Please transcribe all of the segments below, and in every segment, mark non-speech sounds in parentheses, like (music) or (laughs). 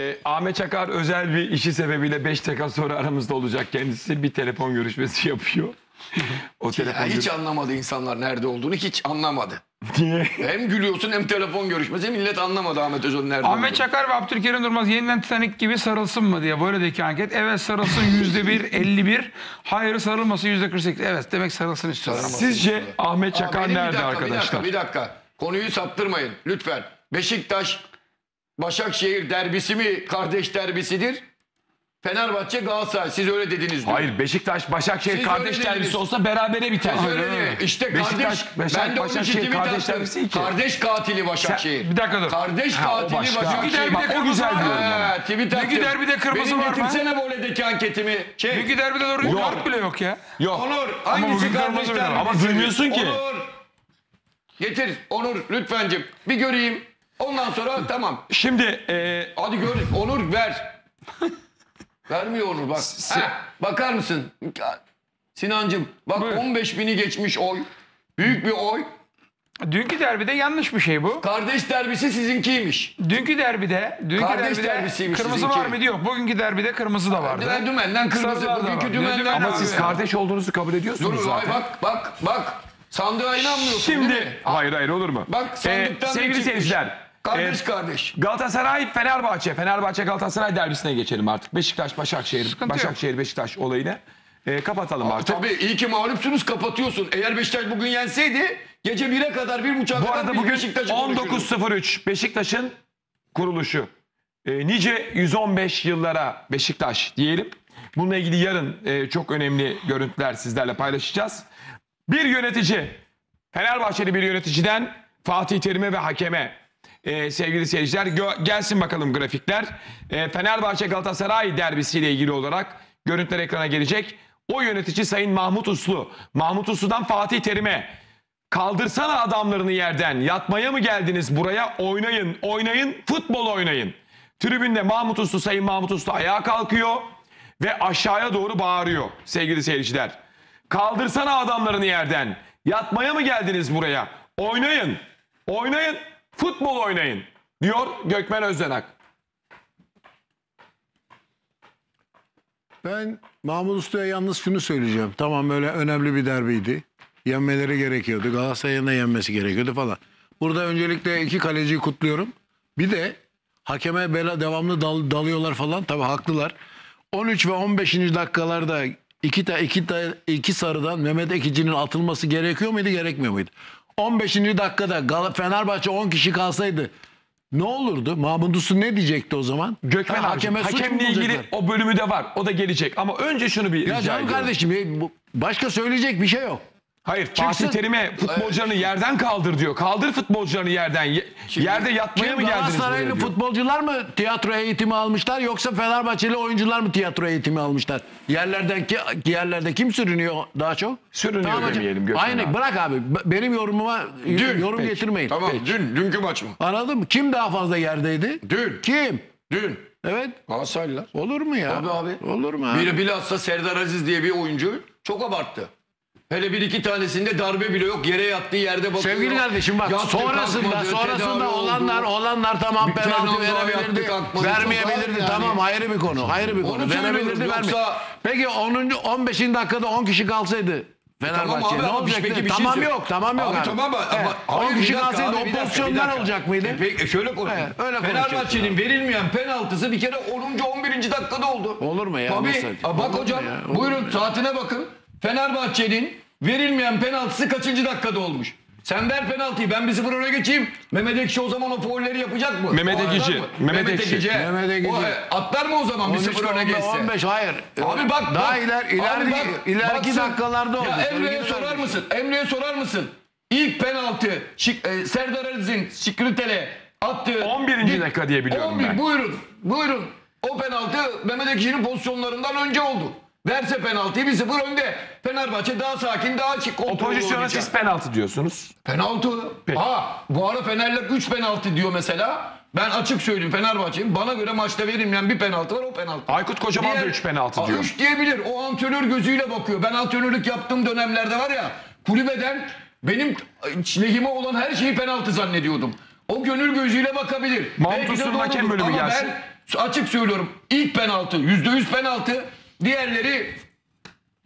Ee, Ahmet Çakar özel bir işi sebebiyle 5 dakika sonra aramızda olacak kendisi. Bir telefon görüşmesi (laughs) yapıyor. o telefon Ya hiç görüşmesi... anlamadı insanlar nerede olduğunu hiç anlamadı. Niye? Hem gülüyorsun hem telefon görüşmesi millet anlamadı Ahmet Özal'ın nerede Ahmet olduğunu. Çakar ve Abdülkerim Durmaz yeniden Titanic gibi sarılsın mı diye böyledeki anket. Evet sarılsın (laughs) yüzde bir, 51. Hayır sarılmasın yüzde 48. Evet demek sarılsın istiyorlar. ama. Sizce Ahmet Aa, Çakar benim bir nerede dakika, arkadaşlar? Bir dakika, bir dakika. Konuyu saptırmayın lütfen. Beşiktaş Başakşehir derbisi mi kardeş derbisidir? Fenerbahçe Galatasaray siz öyle dediniz. diyor. Hayır Beşiktaş Başakşehir Siz kardeş öyle derbisi dediniz. olsa berabere biter. Siz öyle. İşte Beşiktaş- kardeş, Beşiktaş- ben de onun için Başakşehir tweet kardeş attım. derbisi iki. Kardeş katili Başakşehir. Bir dakika dur. Kardeş Ha, o katili başka. Başakşehir. Derbide Bak, o kırmızı güzel var. diyorum ama. Ha, tweet attım. Dünkü derbide kırmızı Benim var mı? getirsene voleydeki anketimi. Çek. Dünkü derbide doğru Yok. kart bile yok ya. Yok. Onur hangisi bugün kardeş kırmızı var. derbisi? Ama duymuyorsun ki. Onur. Getir Onur lütfencim. Bir göreyim. Ondan sonra tamam. Şimdi e, Hadi gör. Onur ver. (laughs) Vermiyor Onur bak. Heh, bakar mısın? Sinancım bak Buyur. 15 bini geçmiş oy. Büyük bir oy. Dünkü derbide yanlış bir şey bu. Kardeş derbisi sizinkiymiş. Dünkü derbide, dünkü Kardeş derbide derbisiymiş kırmızı sizinki. var mıydı yok. Bugünkü derbide kırmızı da vardı. Dümen- Dümenden kırmızı. Sarılar da Bugünkü var. dümenden Dümen ama siz kardeş olduğunuzu kabul ediyorsunuz Dur ay zaten. bak bak bak. Sandığa inanmıyorsun değil mi? Şimdi hayır hayır olur mu? Bak sandıktan Ee, ne sevgili çıkmış? seyirciler. Kardeş e, kardeş. Galatasaray Fenerbahçe. Fenerbahçe Galatasaray derbisine geçelim artık. Beşiktaş Başakşehir. Sıkıntı yok. Başakşehir Beşiktaş olayını e, kapatalım artık. Tabii iyi ki mağlupsunuz kapatıyorsun. Eğer Beşiktaş bugün yenseydi gece 1'e kadar 1.30'a Bu kadar arada biz bugün Beşiktaş'ı konuşurduk. 19.03 Beşiktaş'ın kuruluşu. E, nice 115 yıllara Beşiktaş diyelim. Bununla ilgili yarın e, çok önemli görüntüler sizlerle paylaşacağız. Bir yönetici, Fenerbahçeli bir yöneticiden Fatih Terim'e ve hakeme e, sevgili seyirciler gö- gelsin bakalım grafikler. E, Fenerbahçe Galatasaray derbisiyle ilgili olarak görüntüler ekrana gelecek. O yönetici Sayın Mahmut Uslu. Mahmut Uslu'dan Fatih Terim'e Kaldırsana adamlarını yerden. Yatmaya mı geldiniz buraya? Oynayın, oynayın, futbol oynayın. Tribünde Mahmut Uslu, Sayın Mahmut Uslu ayağa kalkıyor ve aşağıya doğru bağırıyor sevgili seyirciler. Kaldırsana adamlarını yerden. Yatmaya mı geldiniz buraya? Oynayın, oynayın, futbol oynayın diyor Gökmen Özdenak. Ben Mahmut Usta'ya yalnız şunu söyleyeceğim. Tamam böyle önemli bir derbiydi. Yenmeleri gerekiyordu. Galatasaray'ın da yenmesi gerekiyordu falan. Burada öncelikle iki kaleciyi kutluyorum. Bir de hakeme bela devamlı dal- dalıyorlar falan. Tabii haklılar. 13 ve 15. dakikalarda iki, ta, iki, ta, iki sarıdan Mehmet Ekici'nin atılması gerekiyor muydu gerekmiyor muydu? 15. dakikada Gal- Fenerbahçe 10 kişi kalsaydı ne olurdu? Mahmut ne diyecekti o zaman? Gökmen Ha, hakeme suç mu hakemle ilgili bulacaklar? o bölümü de var. O da gelecek ama önce şunu bir Ya rica canım ediyorum. kardeşim ya bu- başka söyleyecek bir şey yok. Hayır Fatih Terim'e futbolcularını yerden kaldır diyor. Kaldır futbolcularını yerden. Ye- yerde yatmaya mı Kim geldiniz buraya Galatasaraylı diyor. futbolcular mı tiyatro eğitimi almışlar yoksa Fenerbahçeli oyuncular mı tiyatro eğitimi almışlar? Yerlerden ki yerlerde kim sürünüyor daha çok? Sürünüyor hocam. demeyelim Aynı abi. bırak abi. B- Benim yorumuma yorum getirmeyin. Tamam dün, dünkü maç mı? Anladın mı? Kim daha fazla yerdeydi? Dün, Kim? dün. Evet. Galatasaraylılar. Olur mu ya? Tabii abi. Olur mu abi? Biri bilhassa Serdar Aziz diye bir oyuncu çok abarttı. Hele bir iki tanesinde darbe bile yok. Yere yattığı yerde bakıyor. Sevgili kardeşim bak Yattı, sonrasında kalkmadı, tedavi sonrasında oldu. olanlar olanlar tamam Bir penaltı daha verebilirdi. kalkmadı. Vermeyebilirdi Çok tamam yani. ayrı bir konu. Ayrı bir Onu konu. söylüyorum, Verebilirdi yoksa-. Peki 10. 15. dakikada 10 kişi kalsaydı Fenerbahçe Tamam abi ne ama olacaktı? peki bir şey tamam söyle- yok tamam yok Abi, abi. tamam ama, Evet, ama 10 hayır, kişi bir dakika kalsaydı abi, o bir dakika, bir pozisyonlar dakika. olacak mıydı? E peki şöyle konuşalım. Evet, öyle Fenerbahçe'nin verilmeyen penaltısı bir kere 10. 11. dakikada oldu. Olur mu ya? Tabii. Nasıl? Aa, Bak mu hocam ya? Olur buyurun ya? saatine bakın. Fenerbahçe'nin verilmeyen penaltısı kaçıncı dakikada olmuş? Sen ver penaltıyı ben bir sıfır öne geçeyim. Mehmet Ekşi o zaman o faulleri yapacak mı? Mehmet Ekici, mı? Mehmet Ekşi. Mehmet Ekici. O, e, atlar mı o zaman bir 13 sıfır öne 15, geçse? 15 hayır. Abi bak daha bak. iler Abi ileriki bak, ileriki baksın. dakikalarda oldu. Ya Emre'ye sorar mısın? Emre'ye sorar mısın? İlk penaltı Şik, e, Serdar Aziz'in Şikritele attığı 11. dik- dakika diye biliyorum 11, ben. Buyurun. Buyurun. O penaltı Mehmet Ekşi'nin pozisyonlarından önce oldu. Verse penaltıyı 1-0 önde. Fenerbahçe daha sakin, daha açık O pozisyona oynayacak. siz penaltı diyorsunuz. Penaltı. Peki. Ha bu ara Fenerler 3 penaltı diyor mesela. Ben açık söyleyeyim Fenerbahçe'nin bana göre maçta verilmeyen bir penaltı var o penaltı. Aykut Kocaman da 3 penaltı diyor. 3 diyebilir. O antrenör gözüyle bakıyor. Ben antrenörlük yaptığım dönemlerde var ya kulübeden benim lehime olan her şeyi penaltı zannediyordum. O gönül gözüyle bakabilir. Mahmut doğrudur. hakem bölümü Ama gelsin. ben Açık söylüyorum. İlk penaltı yüzde yüz penaltı. Diğerleri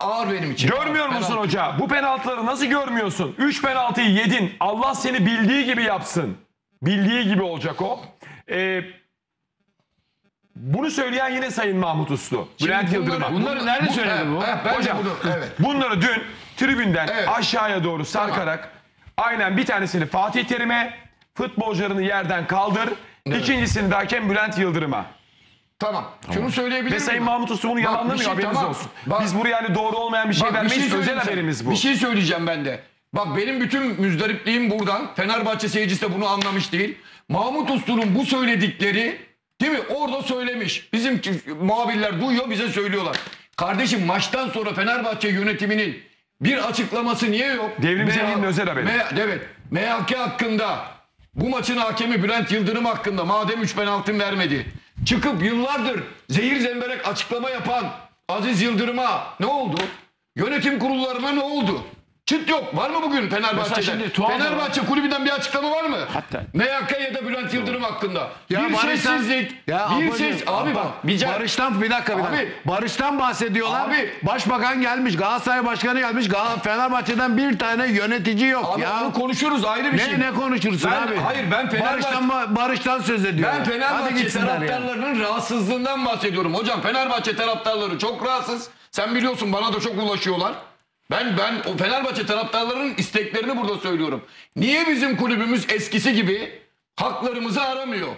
ağır benim için. Görmüyor musun Penaltı. hoca? Bu penaltıları nasıl görmüyorsun? 3 penaltıyı yedin. Allah seni bildiği gibi yapsın. Bildiği gibi olacak o. Ee, bunu söyleyen yine Sayın Mahmut Uslu. Bülent bunları- Yıldırım'a. Bunları nerede söyledi bu? He, ben Hocam bunu- evet. bunları dün tribünden Evet. aşağıya doğru sarkarak aynen bir tanesini Fatih Terim'e futbolcularını yerden kaldır. İkincisini de hakem Bülent Yıldırım'a. Tamam. Şunu söyleyebilir Ve miyim? Sayın Mahmut Uslu bunu Bak, yalanlamıyor bir şey- haberiniz tamam. olsun. Bak- Biz buraya hani doğru olmayan bir şey Bak, bir vermeyiz. Özel söyleyeceğim. haberimiz bu. Bir şey söyleyeceğim ben de. Bak benim bütün müzdaripliğim buradan. Fenerbahçe seyircisi de bunu anlamış değil. Mahmut Uslu'nun bu söyledikleri değil mi? Orada söylemiş. Bizim muhabirler duyuyor bize söylüyorlar. Kardeşim maçtan sonra Fenerbahçe yönetiminin bir açıklaması niye yok? Devrim MH Zemin'in özel haberi. M- evet. MHK hakkında bu maçın hakemi Bülent Yıldırım hakkında madem 3 penaltı vermedi. Çıkıp yıllardır zehir zemberek açıklama yapan Aziz Yıldırım'a ne oldu? Yönetim kurullarına ne oldu? Çıt yok. Var mı bugün Fenerbahçe'de? şimdi tuhaf Fenerbahçe kulübünden bir açıklama var mı? Hatta- MHK ya da Bülent Yıldırım hakkında. Ya bir Barış'tan- sessizlik. Ya bir Apo'cum, ses. Abi bak. Bir Barış'tan bir dakika bir Abi. dakika. Barış'tan bahsediyorlar. Abi. Başbakan gelmiş, Galatasaray Başkanı gelmiş. Gal Fenerbahçe'den bir tane yönetici yok Abi ya. onu konuşuruz ayrı bir şey. Ne ne konuşursun Ben- abi? hayır, ben Fenerbahçe- Barış'tan ba- Barış'tan söz ediyorum. Ben Fenerbahçe taraftarlarının rahatsızlığından bahsediyorum. Hocam Fenerbahçe taraftarları çok rahatsız. Sen biliyorsun bana da çok ulaşıyorlar. Ben ben o Fenerbahçe taraftarlarının isteklerini burada söylüyorum. Niye bizim kulübümüz eskisi gibi haklarımızı aramıyor?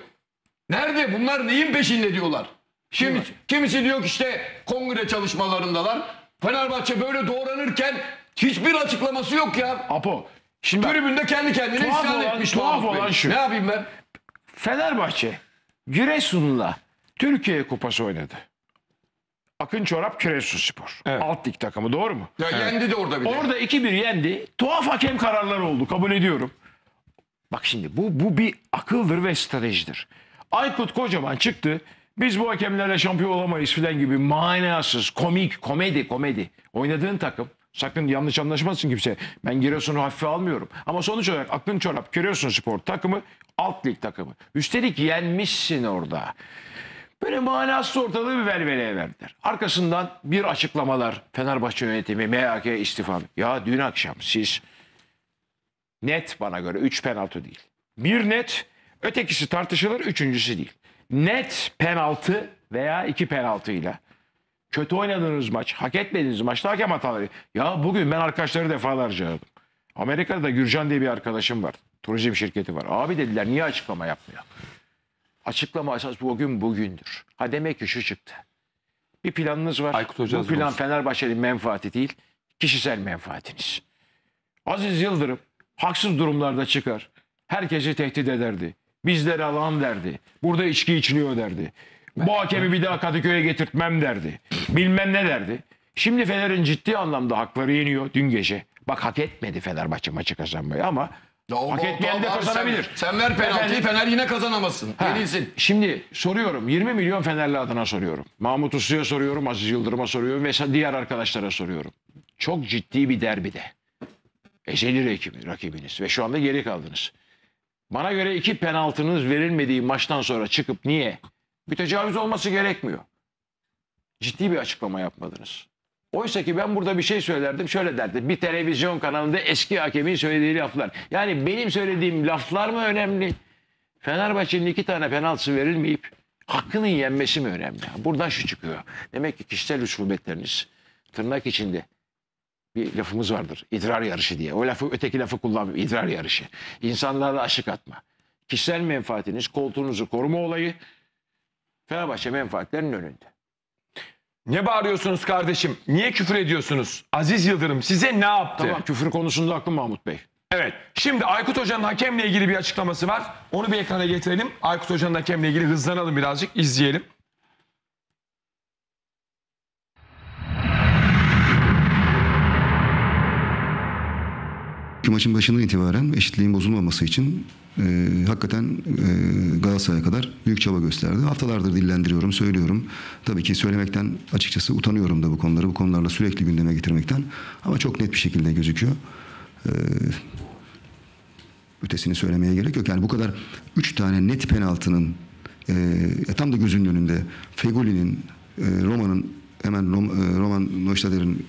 Nerede? Bunlar neyin peşinde diyorlar? Kim, kimisi diyor ki işte kongre çalışmalarındalar. Fenerbahçe böyle doğranırken hiçbir açıklaması yok ya. Apo. Şimdi bak, Tribünde kendi kendine Tuhaf isyan olan- etmiş. tuhaf Mahmut Bey. olan şu. Ne yapayım ben? Fenerbahçe Giresun'la Türkiye Kupası oynadı. Akın Çorap Giresun Spor. Evet. Alt lig takımı doğru mu? Ya yendi de orada bir de. Orada 2-1 yendi. Tuhaf hakem kararları oldu kabul ediyorum. Bak şimdi bu bu bir akıldır ve stratejidir. Aykut Kocaman çıktı. Biz bu hakemlerle şampiyon olamayız filan gibi manasız, komik, komedi, komedi. Oynadığın takım sakın yanlış anlaşmasın kimse. Ben Giresun'u hafife almıyorum. Ama sonuç olarak Akın Çorap, Giresun Spor takımı alt lig takımı. Üstelik yenmişsin orada. Böyle manasız ortalığı bir velveleye verdiler. Arkasından bir açıklamalar Fenerbahçe yönetimi MHK istifa. Ya dün akşam siz net bana göre 3 penaltı değil. Bir net ötekisi tartışılır üçüncüsü değil. Net penaltı veya iki penaltıyla kötü oynadığınız maç, hak etmediğiniz maçta hakem hataları. Ya bugün ben arkadaşları defalarca aradım. Amerika'da Gürcan diye bir arkadaşım var. Turizm şirketi var. Abi dediler niye açıklama yapmıyor? Açıklama esas bugün bugündür. Ha demek ki şu çıktı. Bir planınız var. Aykut Hoca Bu plan olsun. Fenerbahçe'nin menfaati değil, kişisel menfaatiniz. Aziz Yıldırım haksız durumlarda çıkar. Herkesi tehdit ederdi. Bizleri alan derdi. Burada içki içiliyor derdi. Bu hakemi bir daha Kadıköy'e getirtmem derdi. Bilmem ne derdi. Şimdi Fener'in ciddi anlamda hakları yeniyor dün gece. Bak hak etmedi Fenerbahçe maçı kazanmayı ama Ya o- hak etmeyen de abi kazanabilir. Sen, sen ver penaltıyı Efendim? Fener yine kazanamazsın. Ha, Yenilsin. Şimdi soruyorum 20 milyon Fenerli adına soruyorum. Mahmut Uslu'ya soruyorum, Aziz Yıldırım'a soruyorum ve diğer arkadaşlara soruyorum. Çok ciddi bir derbide. Ezeli rakibi, rakibiniz ve şu anda geri kaldınız. Bana göre iki penaltınız verilmediği maçtan sonra çıkıp niye? Bir tecavüz olması gerekmiyor. Ciddi bir açıklama yapmadınız. Oysa ki ben burada bir şey söylerdim şöyle derdim. Bir televizyon kanalında eski hakemin söylediği laflar. Yani benim söylediğim laflar mı önemli? Fenerbahçe'nin iki tane penaltısı verilmeyip hakkının yenmesi mi önemli? Buradan şu çıkıyor. Demek ki kişisel usubetleriniz tırnak içinde bir lafımız vardır. İdrar yarışı diye. O lafı öteki lafı kullanmıyor. İdrar yarışı. İnsanlara aşık atma. Kişisel menfaatiniz, koltuğunuzu koruma olayı Fenerbahçe menfaatlerinin önünde. Ne bağırıyorsunuz kardeşim? Niye küfür ediyorsunuz? Aziz Yıldırım size ne yaptı? Tamam küfür konusunda haklı Mahmut Bey. Evet. Şimdi Aykut Hoca'nın hakemle ilgili bir açıklaması var. Onu bir ekrana getirelim. Aykut Hoca'nın hakemle ilgili hızlanalım birazcık. izleyelim. Maçın başından itibaren eşitliğin bozulmaması için e, hakikaten e, Galatasaray'a kadar büyük çaba gösterdi. Haftalardır dillendiriyorum, söylüyorum. Tabii ki söylemekten açıkçası utanıyorum da bu konuları. Bu konularla sürekli gündeme getirmekten. Ama çok net bir şekilde gözüküyor. E, ötesini söylemeye gerek yok. Yani bu kadar üç tane net penaltının e, tam da gözünün önünde Fegoli'nin, e, Roma'nın hemen Rom, e, Roman Neustadter'in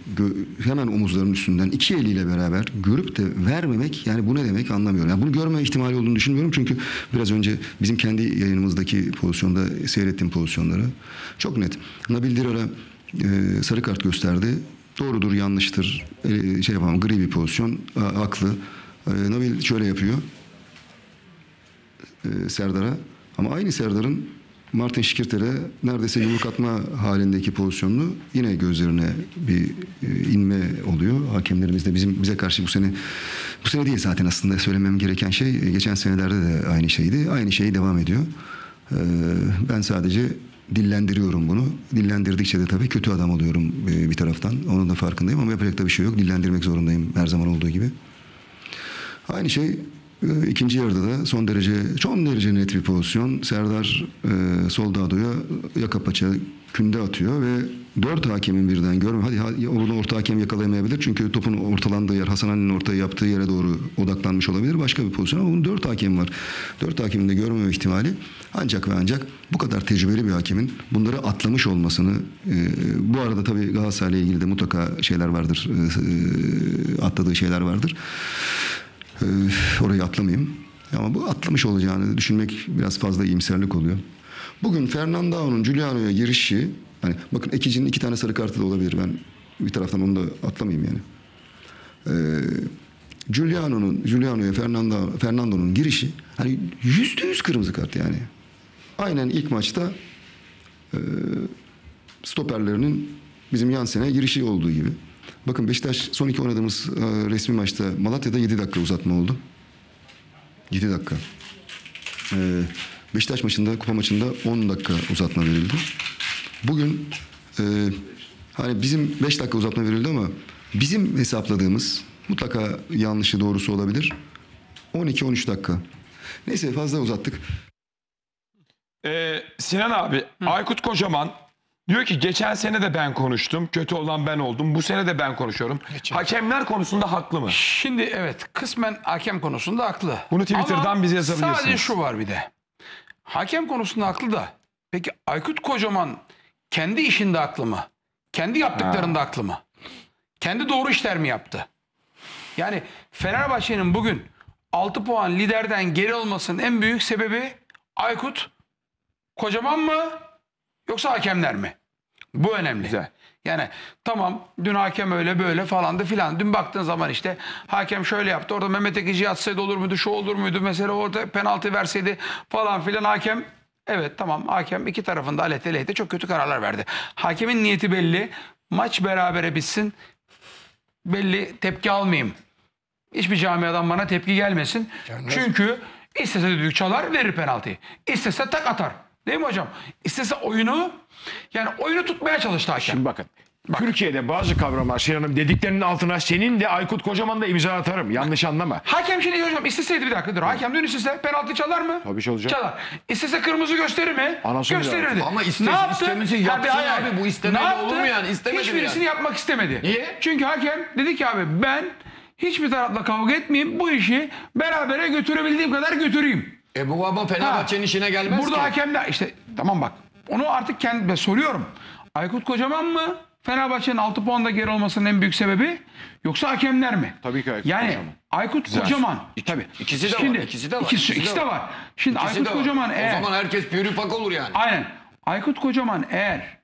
hemen omuzlarının üstünden iki eliyle beraber görüp de vermemek yani bu ne demek anlamıyorum. Yani bunu görme ihtimali olduğunu düşünmüyorum çünkü biraz önce bizim kendi yayınımızdaki pozisyonda seyrettiğim pozisyonları çok net. Nabil Dirar'a e, sarı kart gösterdi. Doğrudur, yanlıştır. E, şey yapamam, gri bir pozisyon. A- haklı. E, Nabil şöyle yapıyor. E, Serdar'a. Ama aynı Serdar'ın Martin Şikirter'e neredeyse yumruk atma halindeki pozisyonunu yine gözlerine bir e, inme oluyor. Hakemlerimiz de bizim bize karşı bu sene bu sene değil zaten aslında söylemem gereken şey e, geçen senelerde de aynı şeydi. Aynı şey devam ediyor. E, ben sadece dillendiriyorum bunu. Dillendirdikçe de tabii kötü adam oluyorum bir taraftan. Onun da farkındayım ama yapacak da bir şey yok. Dillendirmek zorundayım her zaman olduğu gibi. Aynı şey ikinci yarıda da son derece çok derece net bir pozisyon. Serdar e, Soldado'ya yaka paça künde atıyor ve dört hakemin birden görme. Hadi ha- onu orta hakem yakalayamayabilir. Çünkü topun ortalandığı yer Hasan Ali'nin ortaya yaptığı yere doğru odaklanmış olabilir. Başka bir pozisyon ama bunun dört hakem var. Dört hakemin de görmeme ihtimali ancak ve ancak bu kadar tecrübeli bir hakemin bunları atlamış olmasını e, bu arada tabii Galatasaray'la ilgili de mutlaka şeyler vardır. E, e, atladığı şeyler vardır. Ee, orayı atlamayayım. Ama bu atlamış olacağını düşünmek biraz fazla iyimserlik oluyor. Bugün Fernando'nun Giuliano'ya girişi hani bakın Ekici'nin iki tane sarı kartı da olabilir. Ben bir taraftan onu da atlamayayım yani. Ee, Giuliano'nun Giuliano'ya Fernando Fernando'nun girişi hani yüzde yüz kırmızı kart yani. Aynen ilk maçta e, stoperlerinin bizim yan sene girişi olduğu gibi. Bakın Beşiktaş son iki oynadığımız e, resmi maçta Malatya'da 7 dakika uzatma oldu. 7 dakika. Ee, Beşiktaş maçında, kupa maçında 10 dakika uzatma verildi. Bugün e, hani bizim 5 dakika uzatma verildi ama bizim hesapladığımız mutlaka yanlışı doğrusu olabilir. 12-13 dakika. Neyse fazla uzattık. Ee, Sinan abi, Aykut Kocaman diyor ki geçen sene de ben konuştum. Kötü olan ben oldum. Bu sene de ben konuşuyorum. Hakemler konusunda haklı mı? Şimdi evet kısmen hakem konusunda haklı. Bunu Twitter'dan Ama bize yazabilirsiniz. Sadece şu var bir de. Hakem konusunda haklı da. Peki Aykut Kocaman kendi işinde haklı mı? Kendi yaptıklarında haklı mı? Kendi doğru işler mi yaptı? Yani Fenerbahçe'nin bugün 6 puan liderden geri olmasının en büyük sebebi Aykut Kocaman mı yoksa hakemler mi? Bu önemli. Güzel. Yani tamam dün hakem öyle böyle falandı filan. Dün baktığın zaman işte hakem şöyle yaptı. Orada Mehmet Ekici yatsaydı olur muydu? Şu olur muydu? Mesela orada penaltı verseydi falan filan hakem Evet tamam hakem iki tarafında aleyhte lehte çok kötü kararlar verdi. Hakemin niyeti belli. Maç berabere bitsin. Belli tepki almayayım. Hiçbir camiadan bana tepki gelmesin. Çünkü istese düdük çalar verir penaltıyı. İstese tak atar. Değil mi hocam? İstese oyunu yani oyunu tutmaya çalıştı hakem. Şimdi bakın. Türkiye'de bazı kavramlar Sinan'ım dediklerinin altına senin de Aykut Kocaman da imza atarım. Yanlış anlama. Hakem şimdi hocam isteseydi bir dakika dur. Hakem dün istese penaltı çalar mı? Tabii çalacak. Çalar. İstese kırmızı gösterir mi? Anasını Gösterirdi. Ama iste- Ne yaptı? istemesi yapsın bir hayır. abi. Bu istemeyle Ne yaptı? olur mu yani? İstemedi Hiçbirisini yani? yapmak istemedi. Niye? Çünkü hakem dedi ki abi ben hiçbir tarafla kavga etmeyeyim. Bu işi berabere götürebildiğim kadar götüreyim. E bu ama Fenerbahçe'nin işine gelmez Burada ki. hakemler işte tamam bak onu artık kendime soruyorum. Aykut Kocaman mı Fenerbahçe'nin 6 puanda geri olmasının en büyük sebebi yoksa hakemler mi? Tabii ki Aykut yani, Kocaman. Aykut Kocaman. Tabii. ikisi de var, Şimdi, ikisi de var, ikisi, ikisi de ikisi de var. var. Şimdi İkisi Aykut de var. Kocaman O eğer zaman herkes pürüpak olur yani. Aynen. Aykut Kocaman eğer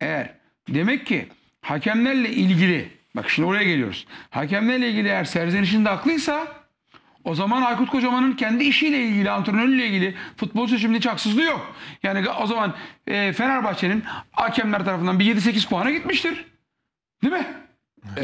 eğer demek ki hakemlerle ilgili bak şimdi oraya geliyoruz. Hakemlerle ilgili eğer serzenişinde haklıysa o zaman Aykut Kocaman'ın kendi işiyle ilgili, antrenörüyle ilgili futbol seçiminde hiç haksızlığı yok. Yani o zaman e, Fenerbahçe'nin hakemler tarafından bir 7-8 puana gitmiştir. Değil mi?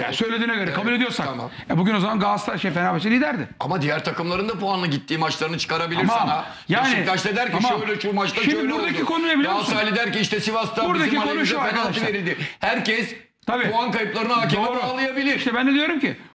Yani söylediğine göre kabul ediyorsak. tamam. E bugün o zaman Galatasaray şey Fenerbahçe liderdi. Ama diğer takımların da puanla gittiği maçlarını çıkarabilir Ama sana. yani- Beşiktaş da der ki Ama şöyle şu maçta şimdi şöyle buradaki oldu. konu ne biliyor musun? Galatasaray der ki işte Sivas'ta Buradaki bizim konu şu penaltı verildi. Herkes Tabii. puan kayıplarını hakeme bağlayabilir. İşte ben de diyorum ki